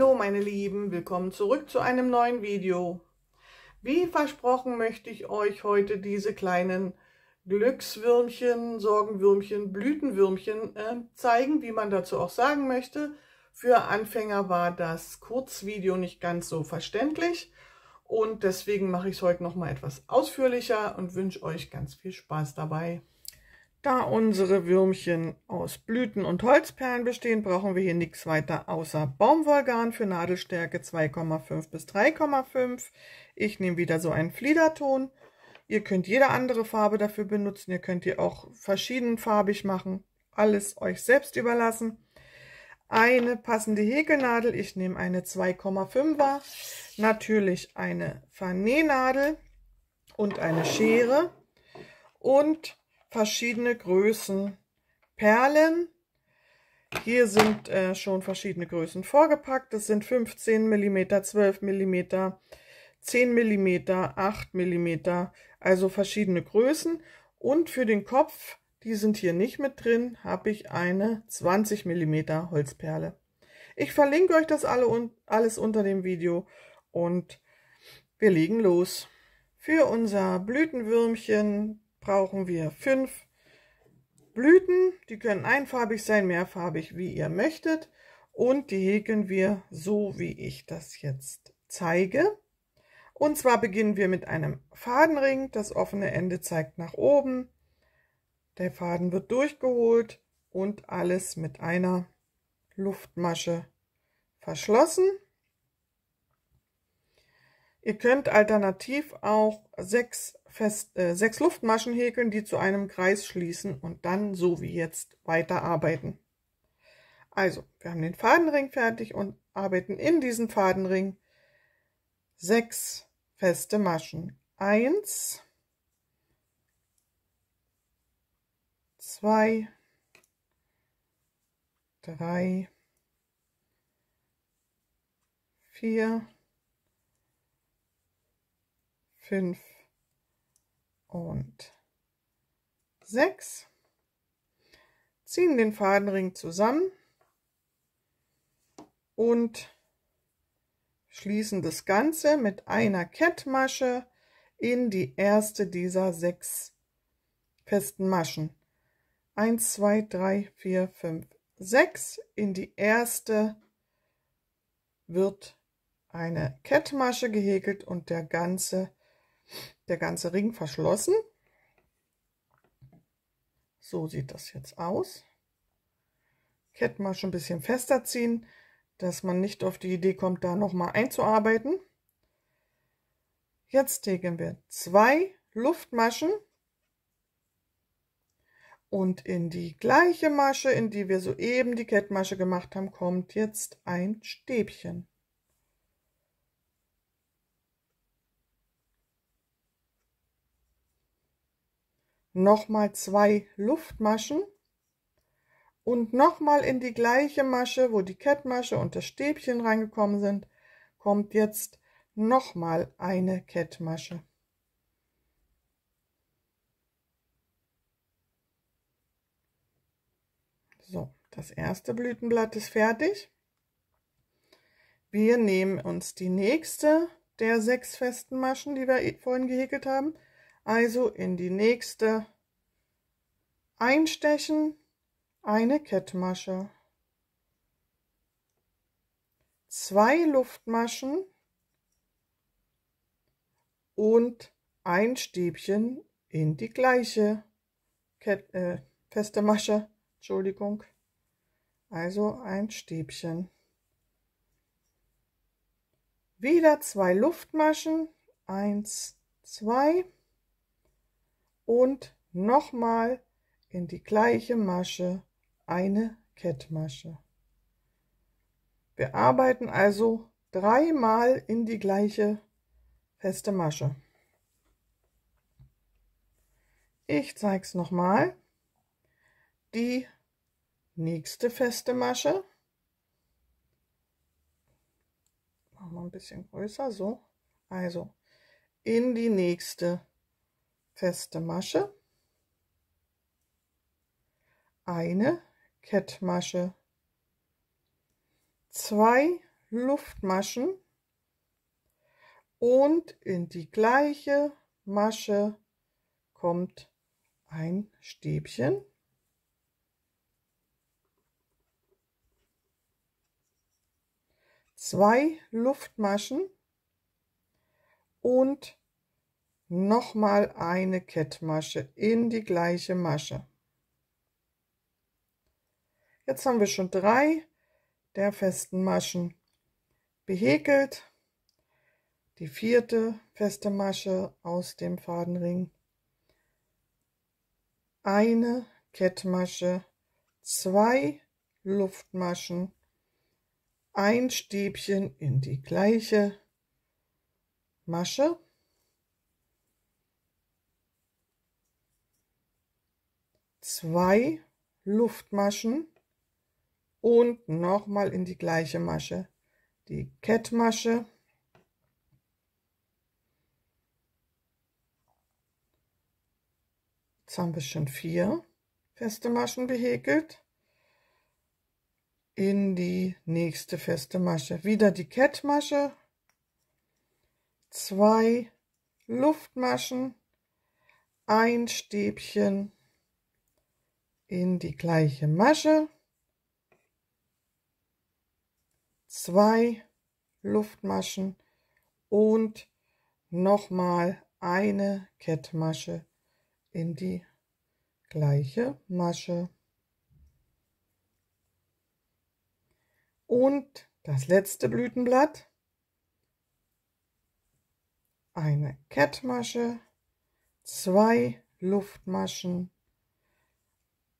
Hallo meine Lieben, willkommen zurück zu einem neuen Video. Wie versprochen möchte ich euch heute diese kleinen Glückswürmchen, Sorgenwürmchen, Blütenwürmchen äh, zeigen, wie man dazu auch sagen möchte. Für Anfänger war das Kurzvideo nicht ganz so verständlich und deswegen mache ich es heute noch mal etwas ausführlicher und wünsche euch ganz viel Spaß dabei. Da unsere Würmchen aus Blüten und Holzperlen bestehen, brauchen wir hier nichts weiter außer Baumwollgarn für Nadelstärke 2,5 bis 3,5. Ich nehme wieder so einen Fliederton. Ihr könnt jede andere Farbe dafür benutzen. Ihr könnt ihr auch verschiedenfarbig machen. Alles euch selbst überlassen. Eine passende Häkelnadel. Ich nehme eine 2,5er. Natürlich eine Vernähnadel und eine Schere. Und verschiedene Größen Perlen. Hier sind äh, schon verschiedene Größen vorgepackt. Das sind 15 mm, 12 mm, 10 mm, 8 mm, also verschiedene Größen. Und für den Kopf, die sind hier nicht mit drin, habe ich eine 20 mm Holzperle. Ich verlinke euch das alle un alles unter dem Video und wir legen los. Für unser Blütenwürmchen brauchen wir fünf Blüten. Die können einfarbig sein, mehrfarbig, wie ihr möchtet. Und die häkeln wir so, wie ich das jetzt zeige. Und zwar beginnen wir mit einem Fadenring. Das offene Ende zeigt nach oben. Der Faden wird durchgeholt und alles mit einer Luftmasche verschlossen. Ihr könnt alternativ auch sechs, Fest, äh, sechs Luftmaschen häkeln, die zu einem Kreis schließen und dann so wie jetzt weiterarbeiten. Also, wir haben den Fadenring fertig und arbeiten in diesen Fadenring. Sechs feste Maschen. Eins, zwei, drei, vier, 5 und 6. Ziehen den Fadenring zusammen und schließen das Ganze mit einer Kettmasche in die erste dieser sechs festen Maschen. 1, 2, 3, 4, 5, 6. In die erste wird eine Kettmasche gehäkelt und der ganze der ganze Ring verschlossen. So sieht das jetzt aus. Kettmasche ein bisschen fester ziehen, dass man nicht auf die Idee kommt, da nochmal einzuarbeiten. Jetzt tägen wir zwei Luftmaschen und in die gleiche Masche, in die wir soeben die Kettmasche gemacht haben, kommt jetzt ein Stäbchen. Nochmal zwei Luftmaschen und nochmal in die gleiche Masche, wo die Kettmasche und das Stäbchen reingekommen sind, kommt jetzt nochmal eine Kettmasche. So, das erste Blütenblatt ist fertig. Wir nehmen uns die nächste der sechs festen Maschen, die wir vorhin gehäkelt haben, also in die nächste. Einstechen, eine Kettmasche, zwei Luftmaschen. Und ein Stäbchen in die gleiche Ket äh, feste Masche, Entschuldigung, also ein Stäbchen. Wieder zwei Luftmaschen, eins, zwei und nochmal in die gleiche Masche eine Kettmasche. Wir arbeiten also dreimal in die gleiche feste Masche. Ich zeige es nochmal. Die nächste feste Masche. Machen wir ein bisschen größer, so. Also in die nächste feste Masche, eine Kettmasche, zwei Luftmaschen. Und in die gleiche Masche kommt ein Stäbchen. Zwei Luftmaschen. Und nochmal eine Kettmasche in die gleiche Masche. Jetzt haben wir schon drei der festen Maschen behäkelt. Die vierte feste Masche aus dem Fadenring. Eine Kettmasche, zwei Luftmaschen, ein Stäbchen in die gleiche Masche. Zwei Luftmaschen und nochmal in die gleiche Masche. Die Kettmasche. Jetzt haben wir schon vier feste Maschen behäkelt. In die nächste feste Masche. Wieder die Kettmasche. Zwei Luftmaschen. Ein Stäbchen in die gleiche Masche. zwei Luftmaschen und nochmal eine Kettmasche in die gleiche Masche. Und das letzte Blütenblatt, eine Kettmasche, zwei Luftmaschen,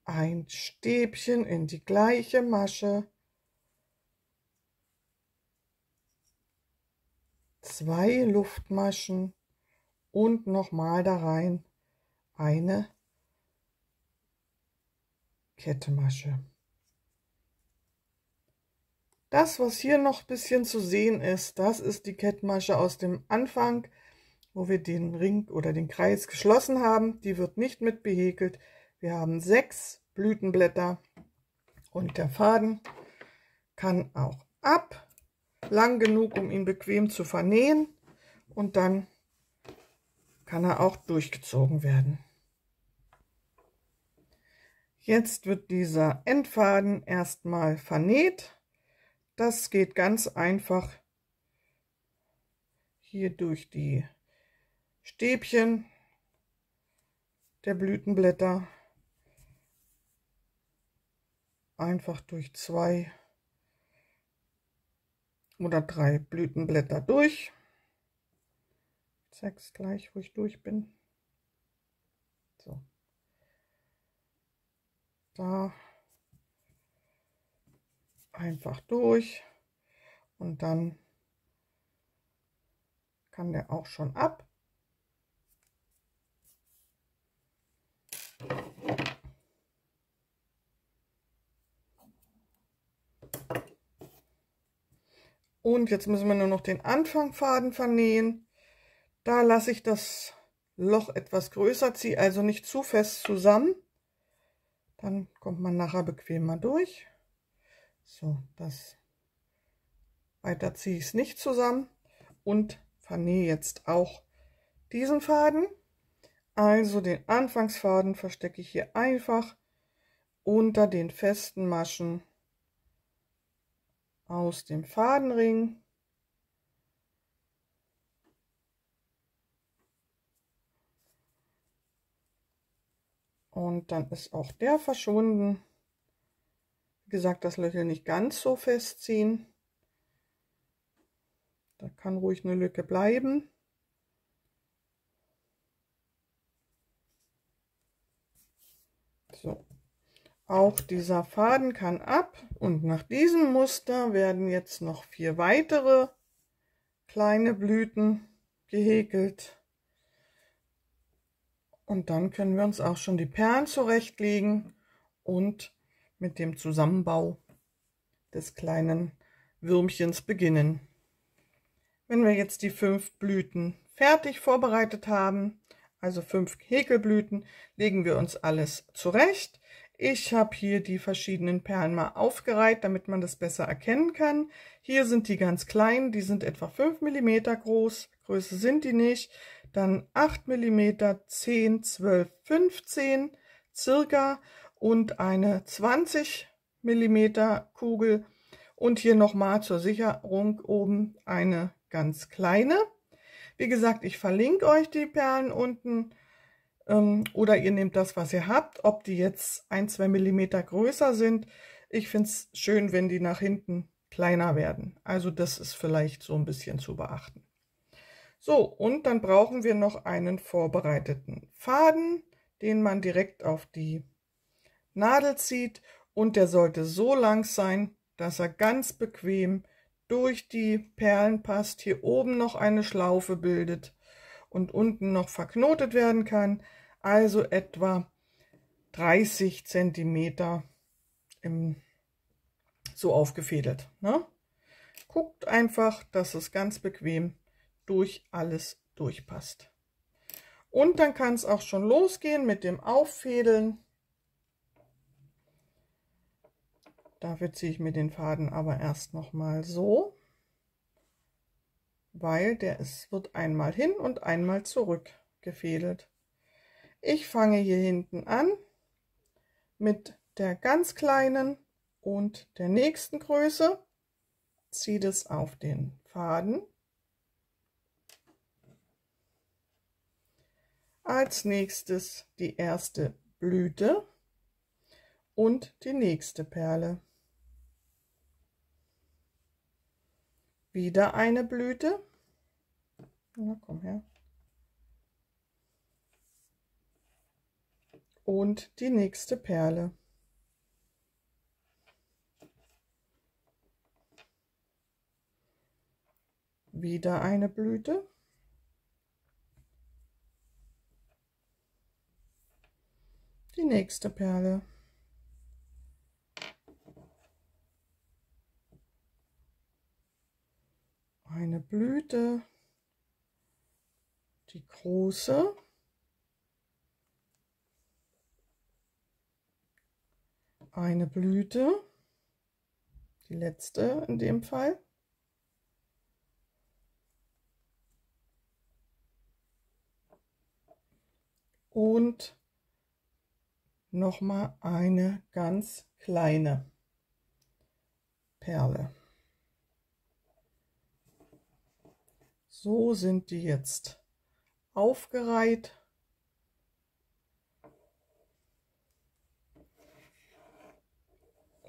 ein Stäbchen in die gleiche Masche zwei Luftmaschen und nochmal da rein eine Kettemasche. Das, was hier noch ein bisschen zu sehen ist, das ist die Kettmasche aus dem Anfang, wo wir den Ring oder den Kreis geschlossen haben. Die wird nicht mit behäkelt. Wir haben sechs Blütenblätter und der Faden kann auch ab lang genug, um ihn bequem zu vernähen und dann kann er auch durchgezogen werden. Jetzt wird dieser Endfaden erstmal vernäht. Das geht ganz einfach hier durch die Stäbchen der Blütenblätter einfach durch zwei oder drei Blütenblätter durch. Ich gleich, wo ich durch bin. So. Da einfach durch und dann kann der auch schon ab. Und jetzt müssen wir nur noch den Anfangfaden vernähen. Da lasse ich das Loch etwas größer, ziehe also nicht zu fest zusammen. Dann kommt man nachher bequemer durch. So, das weiter ziehe ich es nicht zusammen und vernähe jetzt auch diesen Faden. Also den Anfangsfaden verstecke ich hier einfach unter den festen Maschen aus dem Fadenring. Und dann ist auch der verschwunden. Wie gesagt, das Löchel nicht ganz so festziehen. Da kann ruhig eine Lücke bleiben. Auch dieser Faden kann ab und nach diesem Muster werden jetzt noch vier weitere kleine Blüten gehäkelt. Und dann können wir uns auch schon die Perlen zurechtlegen und mit dem Zusammenbau des kleinen Würmchens beginnen. Wenn wir jetzt die fünf Blüten fertig vorbereitet haben, also fünf Häkelblüten, legen wir uns alles zurecht Ich habe hier die verschiedenen Perlen mal aufgereiht, damit man das besser erkennen kann. Hier sind die ganz kleinen, die sind etwa 5 mm groß. Größe sind die nicht. Dann 8 mm, 10, 12, 15 circa und eine 20 mm Kugel. Und hier nochmal zur Sicherung oben eine ganz kleine. Wie gesagt, ich verlinke euch die Perlen unten oder ihr nehmt das, was ihr habt, ob die jetzt ein, zwei Millimeter größer sind. Ich finde es schön, wenn die nach hinten kleiner werden. Also das ist vielleicht so ein bisschen zu beachten. So, und dann brauchen wir noch einen vorbereiteten Faden, den man direkt auf die Nadel zieht und der sollte so lang sein, dass er ganz bequem durch die Perlen passt, hier oben noch eine Schlaufe bildet und unten noch verknotet werden kann also etwa 30 Zentimeter im, so aufgefädelt. Ne? Guckt einfach, dass es ganz bequem durch alles durchpasst. Und dann kann es auch schon losgehen mit dem Auffädeln. Dafür ziehe ich mir den Faden aber erst noch mal so, weil der ist, wird einmal hin und einmal zurück gefädelt. Ich fange hier hinten an mit der ganz kleinen und der nächsten Größe, ziehe das auf den Faden. Als nächstes die erste Blüte und die nächste Perle. Wieder eine Blüte. Na, komm her. Und die nächste Perle. Wieder eine Blüte. Die nächste Perle. Eine Blüte. Die große. Eine Blüte, die letzte in dem Fall. Und noch mal eine ganz kleine Perle. So sind die jetzt aufgereiht.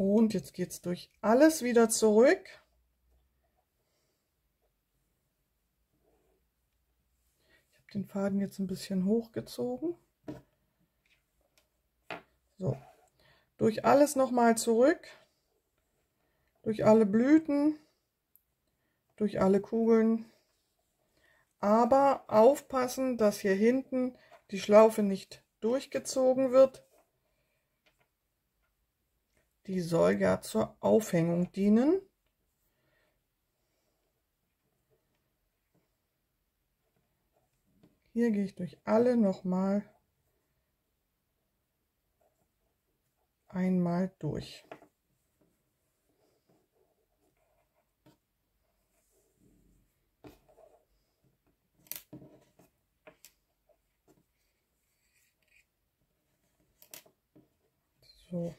Und jetzt geht es durch alles wieder zurück. Ich habe den Faden jetzt ein bisschen hochgezogen. So, durch alles nochmal zurück, durch alle Blüten, durch alle Kugeln. Aber aufpassen, dass hier hinten die Schlaufe nicht durchgezogen wird, die soll ja zur Aufhängung dienen. Hier gehe ich durch alle nochmal einmal durch. So.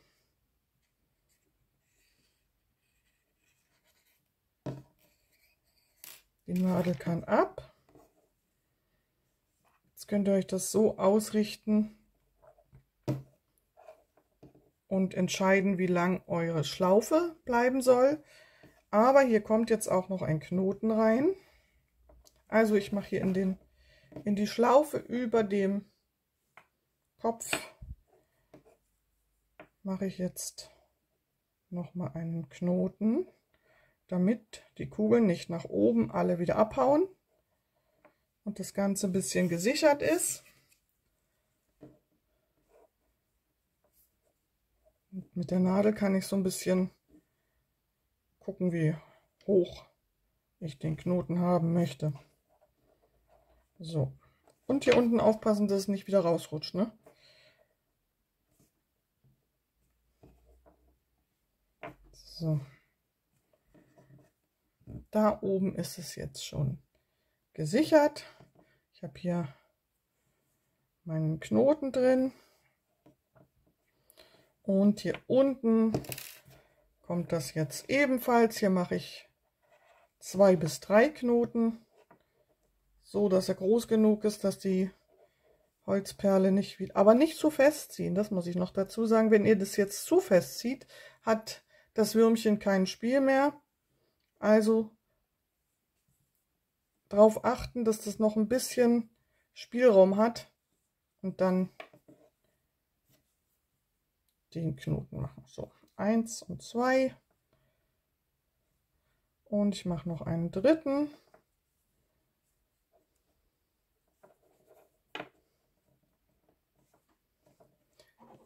Die Nadel kann ab. Jetzt könnt ihr euch das so ausrichten und entscheiden, wie lang eure Schlaufe bleiben soll. Aber hier kommt jetzt auch noch ein Knoten rein. Also ich mache hier in, den, in die Schlaufe über dem Kopf mache ich jetzt noch mal einen Knoten damit die Kugeln nicht nach oben alle wieder abhauen und das Ganze ein bisschen gesichert ist. Und mit der Nadel kann ich so ein bisschen gucken, wie hoch ich den Knoten haben möchte. So. Und hier unten aufpassen, dass es nicht wieder rausrutscht. Ne? So. Da oben ist es jetzt schon gesichert. Ich habe hier meinen Knoten drin. Und hier unten kommt das jetzt ebenfalls. Hier mache ich zwei bis drei Knoten, so dass er groß genug ist, dass die Holzperle nicht wieder, aber nicht zu fest ziehen. Das muss ich noch dazu sagen. Wenn ihr das jetzt zu fest zieht, hat das Würmchen kein Spiel mehr. Also darauf achten, dass das noch ein bisschen Spielraum hat und dann den Knoten machen. So, eins und zwei. Und ich mache noch einen dritten.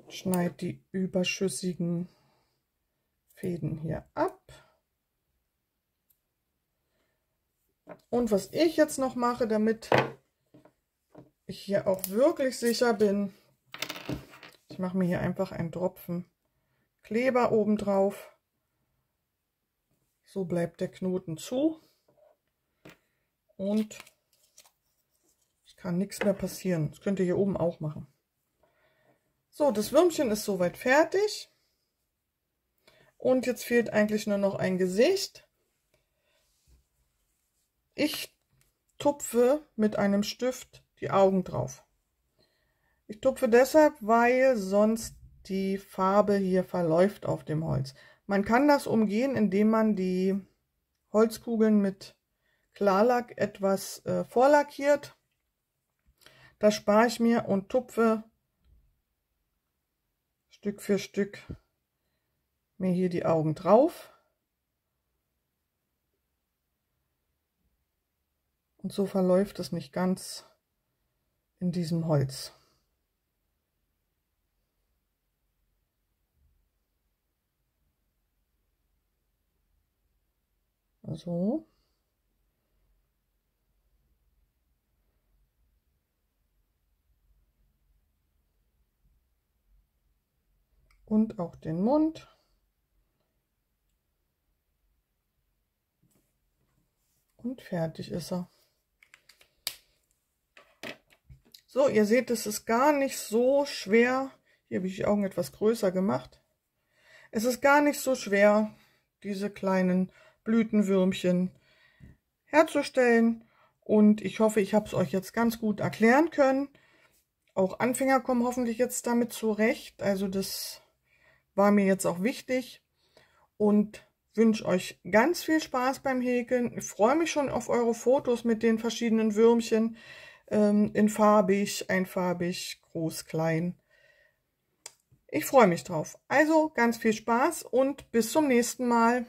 Schneide die überschüssigen Fäden hier ab. Und was ich jetzt noch mache, damit ich hier auch wirklich sicher bin, ich mache mir hier einfach einen Tropfen Kleber oben drauf. So bleibt der Knoten zu. Und es kann nichts mehr passieren. Das könnt ihr hier oben auch machen. So, das Würmchen ist soweit fertig. Und jetzt fehlt eigentlich nur noch ein Gesicht. Ich tupfe mit einem Stift die Augen drauf. Ich tupfe deshalb, weil sonst die Farbe hier verläuft auf dem Holz. Man kann das umgehen, indem man die Holzkugeln mit Klarlack etwas äh, vorlackiert. Das spare ich mir und tupfe Stück für Stück mir hier die Augen drauf. Und so verläuft es nicht ganz in diesem Holz. So. Und auch den Mund. Und fertig ist er. So, ihr seht, es ist gar nicht so schwer. Hier habe ich die Augen etwas größer gemacht. Es ist gar nicht so schwer, diese kleinen Blütenwürmchen herzustellen. Und ich hoffe, ich habe es euch jetzt ganz gut erklären können. Auch Anfänger kommen hoffentlich jetzt damit zurecht. Also das war mir jetzt auch wichtig. Und wünsche euch ganz viel Spaß beim Häkeln. Ich freue mich schon auf eure Fotos mit den verschiedenen Würmchen ähm, in farbig, einfarbig, groß, klein. Ich freue mich drauf. Also ganz viel Spaß und bis zum nächsten Mal.